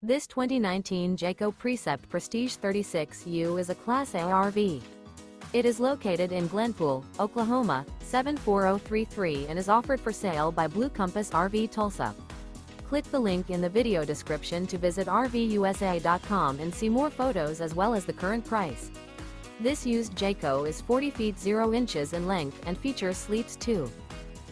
This 2019 Jayco Precept Prestige 36U is a Class A RV. It is located in Glenpool, Oklahoma, 74033 and is offered for sale by Blue Compass RV Tulsa. Click the link in the video description to visit RVUSA.com and see more photos as well as the current price. This used Jayco is 40 feet 0 inches in length and features sleeps 2.